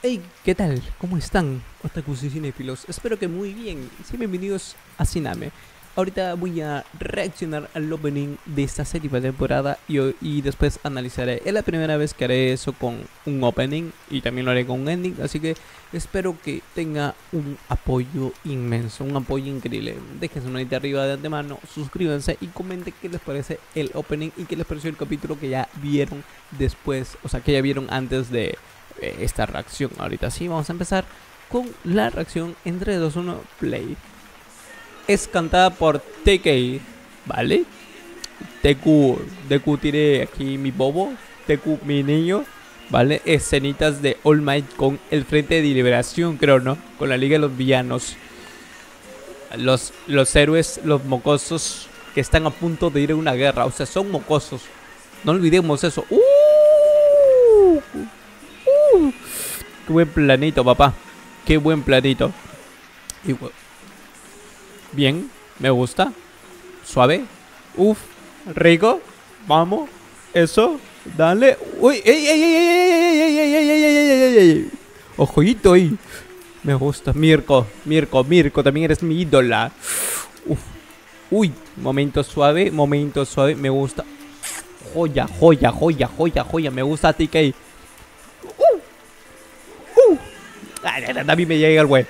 Hey, ¿qué tal? ¿Cómo están, otakus y cinéfilos? Espero que muy bien. Bienvenidos a Ciname. Ahorita voy a reaccionar al opening de esta séptima temporada y, y después analizaré. Es la primera vez que haré eso con un opening y también lo haré con un ending, así que espero que tenga un apoyo inmenso, un apoyo increíble. Déjense una manita arriba de antemano, suscríbanse y comenten qué les parece el opening y qué les pareció el capítulo que ya vieron después, o sea, que ya vieron antes de esta reacción. Ahorita sí, vamos a empezar con la reacción entre 2, 1, play. Es cantada por TK, ¿vale? TQ, TQ tiene aquí mi bobo, TQ mi niño, ¿vale? Escenitas de All Might con el Frente de Liberación, creo, ¿no? Con la Liga de los Villanos. Los, los héroes, los mocosos que están a punto de ir a una guerra, o sea, son mocosos. No olvidemos eso. ¡Uh! Qué buen planito, papá. Qué buen planito. Bien, me gusta. Suave. Uf, rico. Vamos. Eso. Dale. Uy, ey, ey, ey, ey, ey, ey, ey, ey, Ojito ahí. Me gusta. Mirko, Mirko, Mirko, también eres mi ídola. Uf. Uy, momento suave, momento suave. Me gusta. Joya, joya, joya, joya, joya. Me gusta a a mí me llega el güey.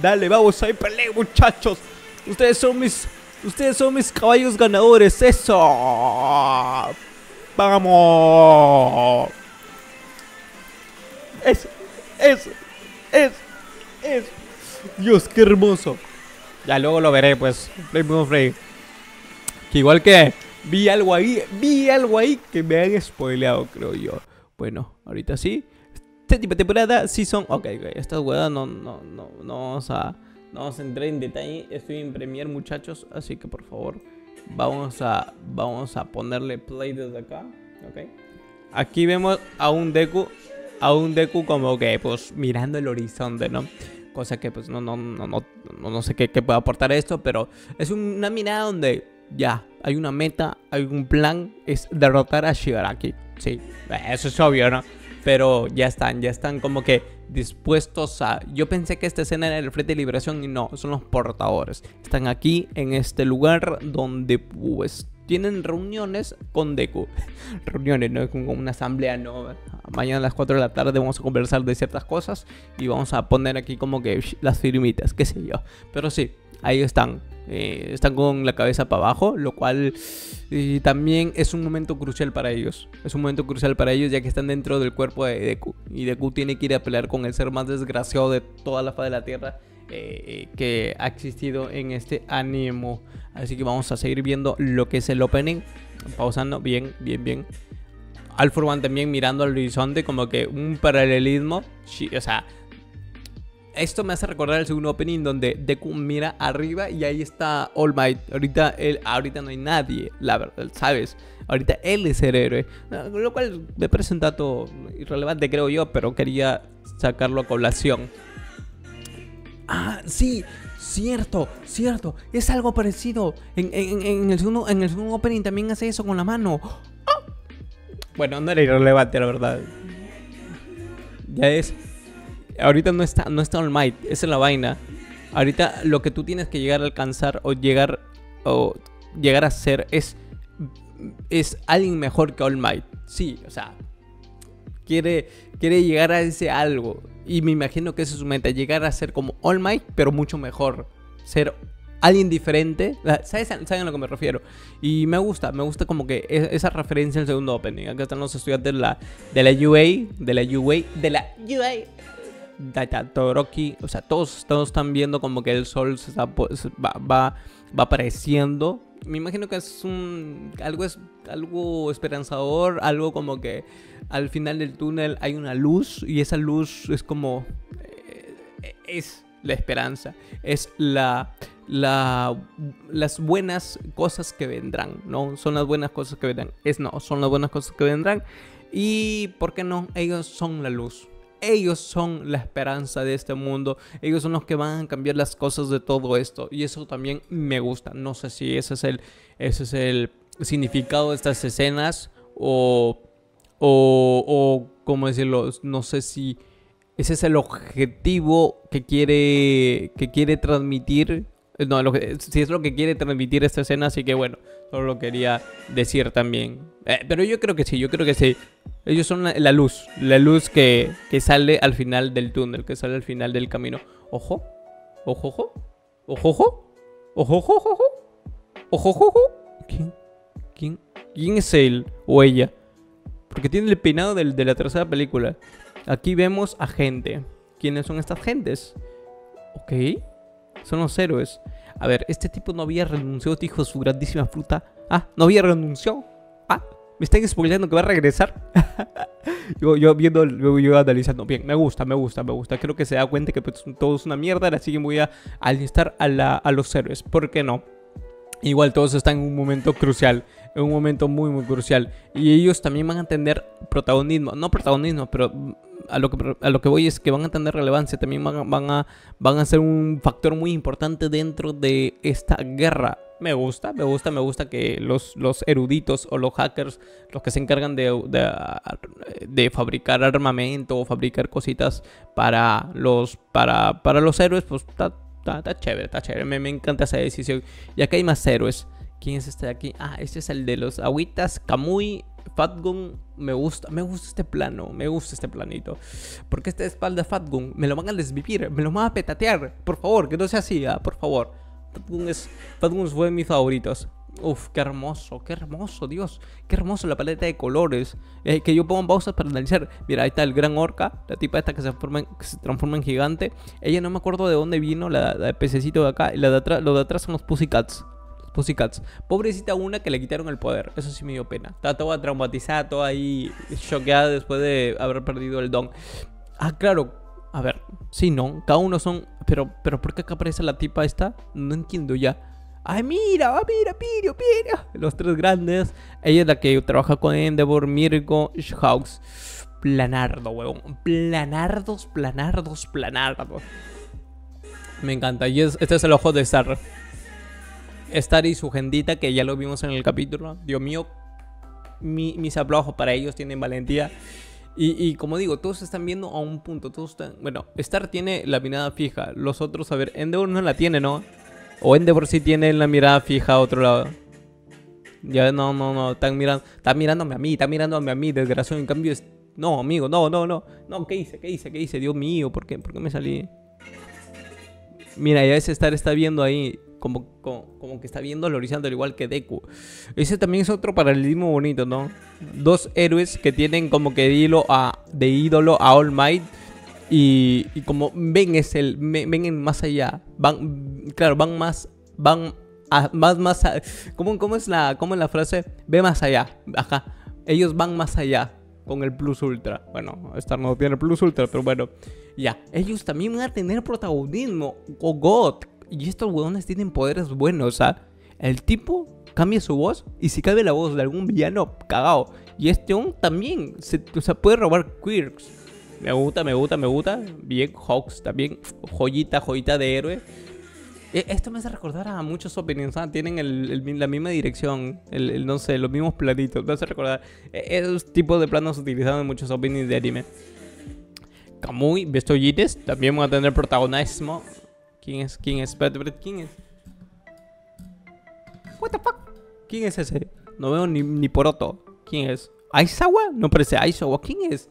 Dale, vamos ahí, pelea, muchachos. Ustedes son mis. Ustedes son mis caballos ganadores. Eso. Vamos. Es. Es. Es. Es. Dios, qué hermoso. Ya luego lo veré, pues. Free. Que igual que Vi algo ahí, vi algo ahí que me han spoileado, creo yo. Bueno, ahorita sí. Séptima temporada, season. Ok, ok, esta hueá no, no, no, no vamos a. No vamos a entrar en detalle. Estoy en Premiere, muchachos. Así que por favor, vamos a, vamos a ponerle play desde acá. Ok. Aquí vemos a un Deku. A un Deku como que, pues, mirando el horizonte, ¿no? Cosa que, pues, no, no, no, no, no, sé qué, qué puede aportar esto. Pero es una mirada donde ya, hay una meta, hay un plan, es derrotar a Shigaraki. Sí, eso es obvio, ¿no? Pero ya están, ya están como que dispuestos a... Yo pensé que esta escena era el Frente de Liberación y no, son los portadores. Están aquí en este lugar donde pues tienen reuniones con Deku. reuniones, no como una asamblea, no. Mañana a las 4 de la tarde vamos a conversar de ciertas cosas y vamos a poner aquí como que las firmitas, qué sé yo. Pero sí, ahí están. Eh, están con la cabeza para abajo, lo cual eh, también es un momento crucial para ellos. Es un momento crucial para ellos ya que están dentro del cuerpo de Deku. Y Deku tiene que ir a pelear con el ser más desgraciado de toda la faz de la Tierra eh, que ha existido en este anime. Así que vamos a seguir viendo lo que es el opening. Pausando, bien, bien, bien. One también mirando al horizonte como que un paralelismo. O sea, esto me hace recordar el segundo opening donde Deku mira arriba y ahí está All Might. Ahorita, él, ahorita no hay nadie, la verdad, ¿sabes? Ahorita él es el héroe. Lo cual me parece un dato irrelevante, creo yo, pero quería sacarlo a colación. Ah, sí, cierto, cierto. Es algo parecido. En, el, segundo, en el segundo opening también hace eso con la mano. ¡Ah! Bueno, no era irrelevante, la verdad. Ya es ahorita no está, no está All Might, esa es la vaina. Ahorita lo que tú tienes que llegar a alcanzar o llegar o llegar a ser es es alguien mejor que All Might. Sí, o sea, quiere quiere llegar a ese algo y me imagino que esa es su meta, llegar a ser como All Might, pero mucho mejor. Ser alguien diferente. ¿Sabes, ¿Saben a lo que me refiero? Y me gusta, me gusta como que e, esa referencia al segundo opening. Acá están los estudiantes de la, de la UA, de la UA, de la UA Todoroki, o sea, todos, todos están viendo como que el sol se va, va, apareciendo. Me imagino que es un algo es algo esperanzador, algo como que al final del túnel hay una luz y esa luz es como eh, es la esperanza, es la, la, las buenas cosas que vendrán, ¿no? Son las buenas cosas que vendrán. Es no, son las buenas cosas que vendrán. Y, ¿por qué no? Ellos son la luz ellos son la esperanza de este mundo, ellos son los que van a cambiar las cosas de todo esto y eso también me gusta. No sé si ese es el ese es el significado de estas escenas o, o, o, ¿cómo decirlo? No sé si ese es el objetivo que quiere, que quiere transmitir. No, si es lo que quiere transmitir esta escena, así que bueno, solo lo quería decir también. Eh, pero yo creo que sí, yo creo que sí. Ellos son la, luz, la luz que, que, sale al final del túnel, que sale al final del camino. Ojo, ojo, ojo, ojo, ojo, ojo, ojo, ojo, ojo, ojo. ¿Quién? ¿Quién? ¿Quién es él o ella? Porque tiene el peinado del, de la tercera película. Aquí vemos a gente. ¿Quiénes son estas gentes? Ok. Son los héroes. A ver, este tipo no había renunciado, dijo su grandísima fruta. Ah, no había renunciado. Ah, me están spoileando que va a regresar. yo, yo viendo, yo, analizando. Bien, me gusta, me gusta, me gusta. Creo que se da cuenta que pues, todo es una mierda. Así que voy a alistar a, a los héroes. ¿Por qué no? Igual todos están en un momento crucial, en un momento muy muy crucial. Y ellos también van a tener protagonismo, no protagonismo, pero a lo que, a lo que voy es que van a tener relevancia, también van van a, van a ser un factor muy importante dentro de esta guerra. Me gusta, me gusta, me gusta que los, los eruditos o los hackers, los que se encargan de, de, fabricar armamento o fabricar cositas para los, para, para los héroes, pues está Está, chévere, está chévere. Me, me, encanta esa decisión. Y acá hay más héroes. ¿Quién es este de aquí? Ah, este es el de los agüitas. Kamui, Fatgun. Me gusta, me gusta este plano. Me gusta este planito. Porque esta espalda Fatgun me lo van a desvivir. Me lo van a petatear. Por favor, que no sea así, ah, por favor. Fatgun, es, Fatgun fue de mis favoritos. Uf, qué hermoso, qué hermoso, Dios. Qué hermoso la paleta de colores. Eh, que yo pongo pausas para analizar. Mira, ahí está el gran orca. La tipa esta que se, transforma en gigante. Ella no me acuerdo de dónde vino, la, de pececito de acá. Y la de atrás, lo de atrás son los Pussycats. Los Pussycats. Pobrecita una que le quitaron el poder. Eso sí me dio pena. Estaba toda traumatizada, toda ahí choqueada después de haber perdido el don. Ah, claro. A ver, sí, no. Cada uno son. Pero, pero ¿por qué acá aparece la tipa esta? No entiendo ya. ¡Ay, mira! ¡Ah, mira! ¡Pirio, Pirio! Los tres grandes. Ella es la que trabaja con Endeavor, Mirko, Hawks. Planardo, huevón. Planardos, planardos, planardos. Me encanta. Y este es el ojo de Star. Star y su gendita, que ya lo vimos en el capítulo. Dios mío, mis aplausos para ellos. Tienen valentía. Y, como digo, todos están viendo a un punto. Todos están. Bueno, Star tiene la mirada fija. Los otros, a ver, Endeavor no la tiene, ¿no? O Endeavor sí tiene la mirada fija a otro lado. Ya no, no, no, están mirando, están mirándome a mí, están mirándome a mí, desgraciado. En cambio, es... no, amigo, no, no, no. No, ¿qué hice? ¿Qué hice? ¿Qué hice? Dios mío, ¿por qué? ¿Por qué me salí? Mira, ya ese estar está viendo ahí, como, como, que está viendo al horizonte, al igual que Deku. Ese también es otro paralelismo bonito, ¿no? Dos héroes que tienen como que de, a, de ídolo a All Might y, como ven es el ven en más allá, van claro, van más van a, más más ¿cómo, ¿cómo, es la cómo es la frase? Ve más allá. Ajá. Ellos van más allá con el Plus Ultra. Bueno, Star no tiene Plus Ultra, pero bueno, ya. Ellos también van a tener protagonismo. Oh God. Y estos huevones tienen poderes buenos, ¿ah? El tipo cambia su voz y si cabe la voz de algún villano, cagado. Y este un también se, o sea, puede robar quirks. Me gusta, me gusta, me gusta. Bien, Hawks también. Joyita, joyita de héroe. E, esto me hace recordar a muchos openings. Tienen la misma dirección. El, no sé, los mismos planitos. Me hace recordar. E, esos tipos de planos utilizados en muchos openings de anime. Kamui, Bestoyites. También van a tener protagonismo. ¿Quién es? ¿Quién es? ¿quién es? What the fuck? ¿Quién es ese? No veo ni, ni poroto. ¿Quién es? ¿Aizawa? No parece Aizawa. ¿Quién es?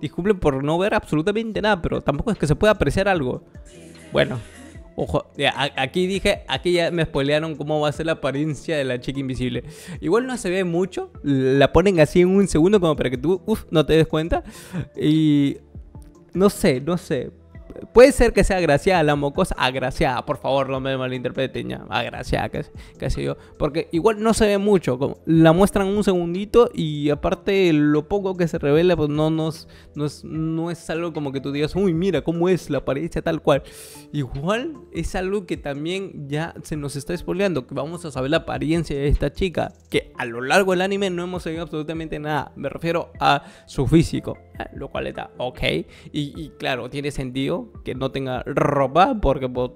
Disculpen por no ver absolutamente nada, pero tampoco es que se pueda apreciar algo. Bueno, ojo, aquí dije, aquí ya me spoilearon cómo va a ser la apariencia de la chica invisible. Igual no se ve mucho, la ponen así en un segundo como para que tú, uff, no te des cuenta. Y no sé, no sé. Puede ser que sea agraciada la mocosa, agraciada, por favor, no me malinterpreten ya, agraciada, qué, sé yo, porque igual no se ve mucho, como la muestran un segundito y aparte lo poco que se revela, pues no, nos, no, es, no es algo como que tú digas, uy, mira cómo es la apariencia tal cual. Igual es algo que también ya se nos está spoileando, que vamos a saber la apariencia de esta chica, que a lo largo del anime no hemos sabido absolutamente nada, me refiero a su físico, eh, lo cual está ok, y, y claro, tiene sentido que no tenga ropa porque pues,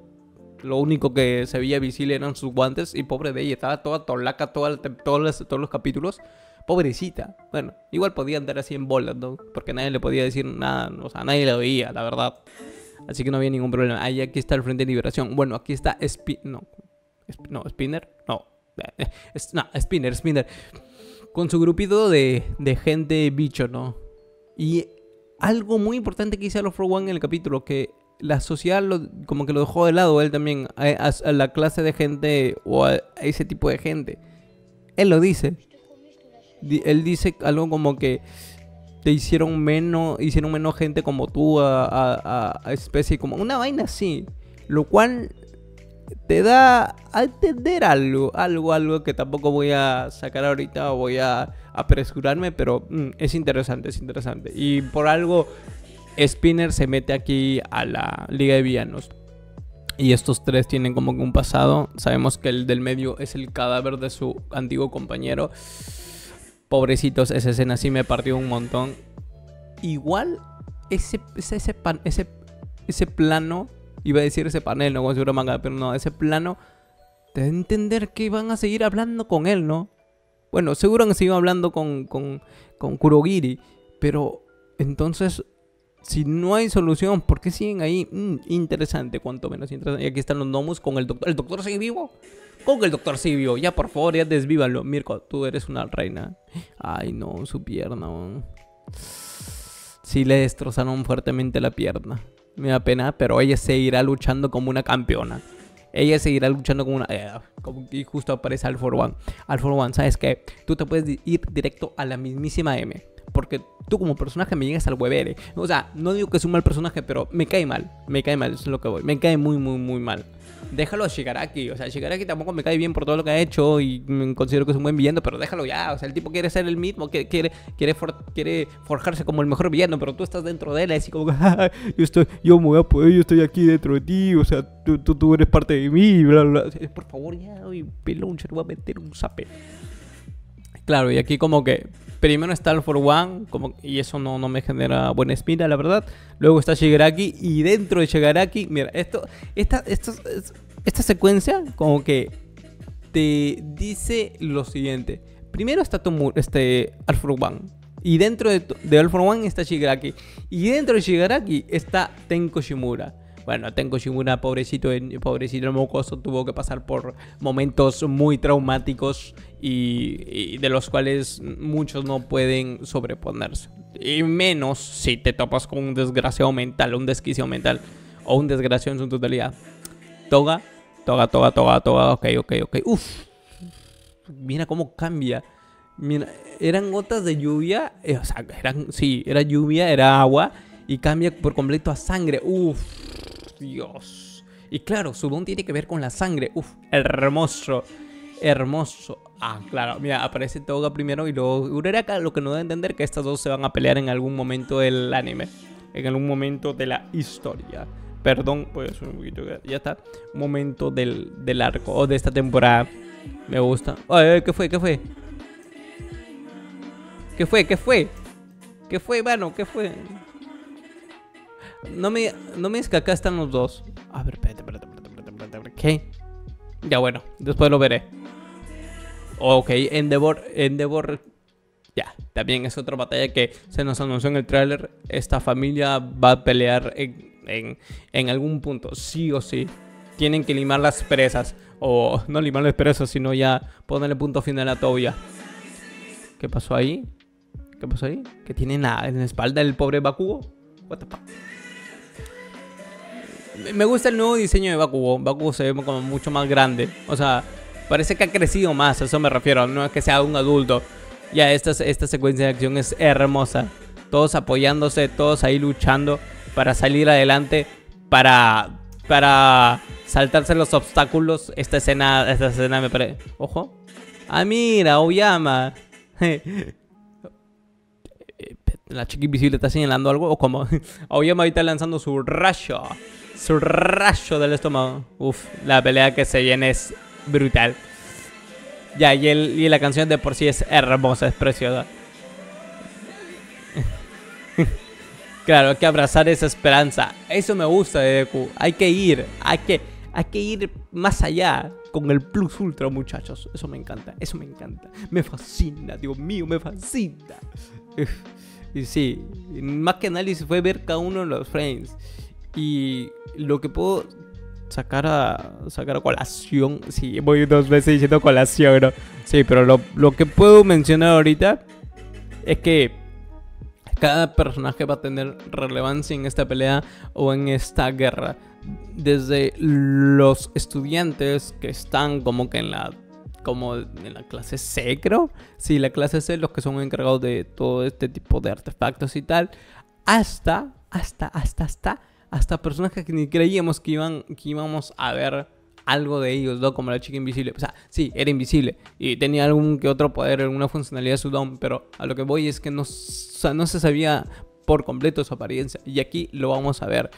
lo único que se veía visible eran sus guantes y pobre de ella, estaba toda tolaca todos, los, capítulos. Pobrecita. Bueno, igual podía andar así en bolas, ¿no? Porque nadie le podía decir nada, o sea, nadie la veía, la verdad. Así que no había ningún problema. Ahí aquí está el Frente de Liberación. Bueno, aquí está no, no, Spinner, no. no, Spinner, Spinner. Con su grupito de gente bicho, ¿no? Y algo muy importante que dice All for One en el capítulo, que la sociedad como que lo dejó de lado él también, a, la clase de gente o a, ese tipo de gente. Él lo dice. él dice algo como que te hicieron menos, hicieron menos gente como tú a, especie como una vaina así. Lo cual te da a entender algo, algo, algo que tampoco voy a sacar ahorita o voy a apresurarme, pero mm, es interesante, es interesante. Y por algo Spinner se mete aquí a la Liga de Villanos. Y estos tres tienen como que un pasado. Sabemos que el del medio es el cadáver de su antiguo compañero. Pobrecitos, esa escena sí me partió un montón. Igual, ese, ese, ese, ese, plano, iba a decir ese panel, no como si manga, pero no, ese plano, te da a entender que iban a seguir hablando con él, ¿no? Bueno, seguro que siguen hablando con, con, con Kurogiri, pero entonces si no hay solución, ¿por qué siguen ahí? Mm, interesante, cuanto menos interesante. Y aquí están los gnomos con el doctor. ¿El doctor sigue vivo? ¿Cómo que el doctor sigue vivo? Ya, por favor, ya desvívalo. Mirko, tú eres una reina. Ay, no, su pierna. Sí le destrozaron fuertemente la pierna. Me da pena, pero ella seguirá luchando como una campeona. Ella seguirá luchando como una... Eh, y justo aparece Al for One. Al for One, ¿sabes qué? Tú te puedes ir directo a la mismísima M porque tú como personaje me llegas al huevere. O sea, no digo que es un mal personaje, pero me cae mal. Me cae mal, eso es lo que voy. Me cae muy, muy, muy mal. Déjalo a Shigaraki. O sea, Shigaraki tampoco me cae bien por todo lo que ha hecho y considero que es un buen villano, pero déjalo ya. O sea, el tipo quiere ser el mismo, quiere, quiere, quiere, forjarse como el mejor villano, pero tú estás dentro de él, así como, ah, yo, estoy, yo me voy a poder, yo estoy aquí dentro de ti, o sea, tú, tú, eres parte de mí, bla, bla. Por favor, ya, pelón, se voy a meter un zape. Claro, y aquí como que primero está el For One, y eso no, no me genera buena espina, la verdad. Luego está Shigaraki, y dentro de Shigaraki, mira, esto, esta, esto, esta secuencia como que te dice lo siguiente. Primero está Tomu, este, For One. Y dentro de, de All for One está Shigaraki. Y dentro de Shigaraki está Tenko Shimura. Bueno, Tenko Shimura, pobrecito, pobrecito mocoso, tuvo que pasar por momentos muy traumáticos y, de los cuales muchos no pueden sobreponerse. Y menos si te topas con un desgraciado mental, un desquicio mental o un desgraciado en su totalidad. Toga, toga, toga, toga, toga, ok, ok, ok. Uf, mira cómo cambia. Mira, eran gotas de lluvia, eh, o sea, eran, sí, era lluvia, era agua y cambia por completo a sangre. Uf, Dios. Y claro, su don tiene que ver con la sangre. Uf, hermoso, hermoso. Ah, claro, mira, aparece Toga primero y luego Uraraka, lo que no debe entender que estas dos se van a pelear en algún momento del anime, en algún momento de la historia. Perdón, pues un poquito, ya está. Momento del, del arco o de esta temporada. Me gusta. Ay, ¿qué fue? ¿Qué fue? ¿Qué fue? ¿Qué fue? ¿Qué fue, mano? ¿Qué fue? No me, no me es que acá están los dos. A ver, espérate, espérate, espérate. ¿Qué? Ya bueno, después lo veré. Ok, Endeavor, Endeavor, ya, también es otra batalla que se nos anunció en el tráiler. Esta familia va a pelear en, en, algún punto, sí o sí. Tienen que limar las presas. O no limar las presas, sino ya ponerle punto final a Toya. ¿Qué pasó ahí? ¿Qué pasó ahí? ¿Que tiene nada en la espalda el pobre Bakugo? Me gusta el nuevo diseño de Bakugo. Bakugo se ve como mucho más grande. O sea, Parece que ha crecido más, a eso me refiero, no es que sea un adulto. Ya, esta, esta secuencia de acción es hermosa. Todos apoyándose, todos ahí luchando para salir adelante, para, para saltarse los obstáculos. Esta escena, esta escena me parece... Ojo. Ah, mira, Oyama. La chica invisible está señalando algo. O como Oyama ahorita lanzando su rayo. Su rayo del estómago. Uf, la pelea que se viene es brutal. Ya, y, el, y la canción de por sí es hermosa, es preciosa. claro, hay que abrazar esa esperanza. Eso me gusta de Deku. Hay que ir, hay que, hay que ir más allá con el plus ultra, muchachos. Eso me encanta, eso me encanta. Me fascina, Dios mío, me fascina. Y sí, más que análisis fue ver cada uno de los frames. Y lo que puedo sacar a, sacar a colación. Sí, voy dos veces diciendo colación, ¿no? Sí, pero lo, lo que puedo mencionar ahorita es que cada personaje va a tener relevancia en esta pelea o en esta guerra. Desde los estudiantes que están como que en la como en la clase C, creo. Sí, la clase C, los que son encargados de todo este tipo de artefactos y tal. Hasta, hasta, hasta, hasta hasta personajes que ni creíamos que, iban, que íbamos a ver algo de ellos, ¿no? Como la chica invisible. O sea, sí, era invisible y tenía algún que otro poder, alguna funcionalidad de su don, pero a lo que voy es que no, no se sabía por completo su apariencia y aquí lo vamos a ver.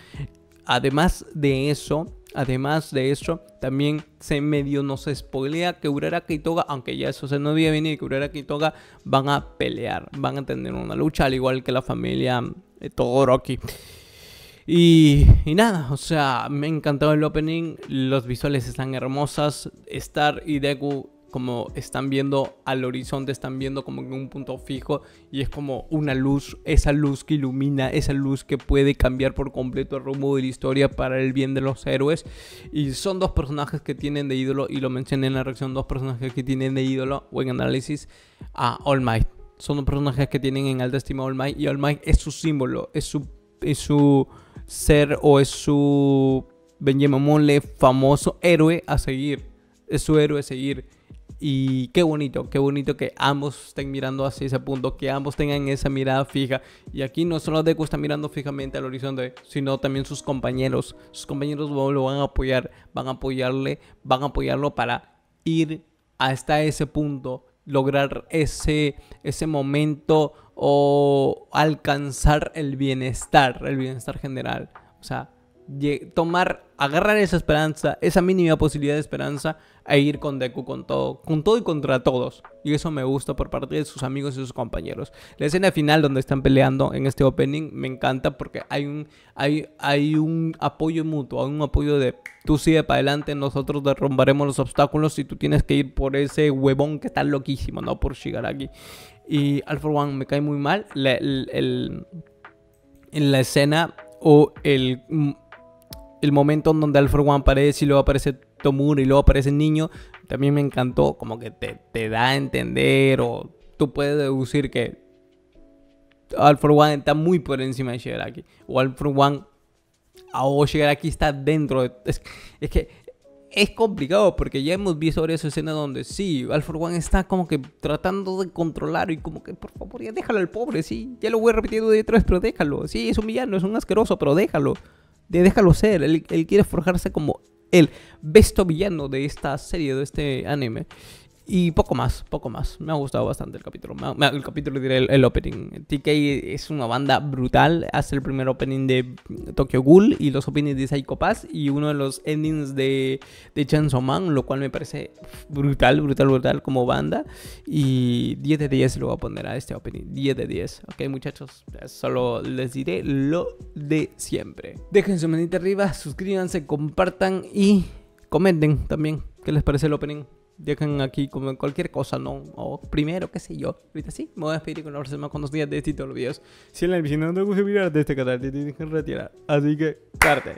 Además de eso, además de eso, también se medio nos spoilea que Uraraka y Toga, aunque ya eso se no había venido, que Uraraka y Toga van a pelear, van a tener una lucha, al igual que la familia de Todoroki. Y, nada, o sea, me ha encantado el opening, los visuales están hermosas, Star y Deku como están viendo al horizonte, están viendo como en un punto fijo y es como una luz, esa luz que ilumina, esa luz que puede cambiar por completo el rumbo de la historia para el bien de los héroes. Y son dos personajes que tienen de ídolo, y lo mencioné en la reacción, dos personajes que tienen de ídolo o en análisis a All Might. Son dos personajes que tienen en alta estima All Might y All Might es su símbolo, es su... Es su ser o es su Benjamin famoso héroe a seguir. Es su héroe a seguir. Y qué bonito, qué bonito que ambos estén mirando hacia ese punto, que ambos tengan esa mirada fija. Y aquí no solo Deku está mirando fijamente al horizonte, sino también sus compañeros. Sus compañeros lo van a apoyar, van a apoyarle, van a apoyarlo para ir hasta ese punto, lograr ese, ese momento o alcanzar el bienestar, el bienestar general. O sea, tomar, agarrar esa esperanza, esa mínima posibilidad de esperanza e ir con Deku con todo, con todo y contra todos. Y eso me gusta por parte de sus amigos y sus compañeros. La escena final donde están peleando en este opening me encanta porque hay un, hay, hay un apoyo mutuo, hay un apoyo de tú sigue para adelante, nosotros derrumbaremos los obstáculos y tú tienes que ir por ese huevón que está loquísimo, ¿no? Por Shigaraki. Y Alpha One me cae muy mal. en la escena o el, el momento en donde Alpha One aparece y luego aparece Tomura y luego aparece el niño, también me encantó. Como que te, te da a entender o tú puedes deducir que Alpha One está muy por encima de Shigaraki. O Alpha One o Shigaraki está dentro de... Es, es que es complicado porque ya hemos visto ahora esa escena donde sí, Alfred One está como que tratando de controlar y como que por favor ya déjalo al pobre, sí, ya lo voy repitiendo de pero déjalo, sí, es un villano, es un asqueroso, pero déjalo, déjalo ser, él, él quiere forjarse como el besto villano de esta serie, de este anime. Y poco más, poco más. Me ha gustado bastante el capítulo. el capítulo, diré, el, opening. TK es una banda brutal. Hace el primer opening de Tokyo Ghoul y los openings de Psycho Pass y uno de los endings de, de Chainsaw Man, lo cual me parece brutal, brutal, brutal como banda. Y 10 de 10 lo voy a poner a este opening. 10 de 10. Ok, muchachos. Solo les diré lo de siempre. Dejen su manita arriba, suscríbanse, compartan y comenten también qué les parece el opening dejen aquí como cualquier cosa, ¿no? O primero, qué sé yo. Ahorita sí, me voy a despedir con la dos días de este y todos los videos. Si en la visión no te gusta mirar de este canal, te tienes que retirar. Así que, carte.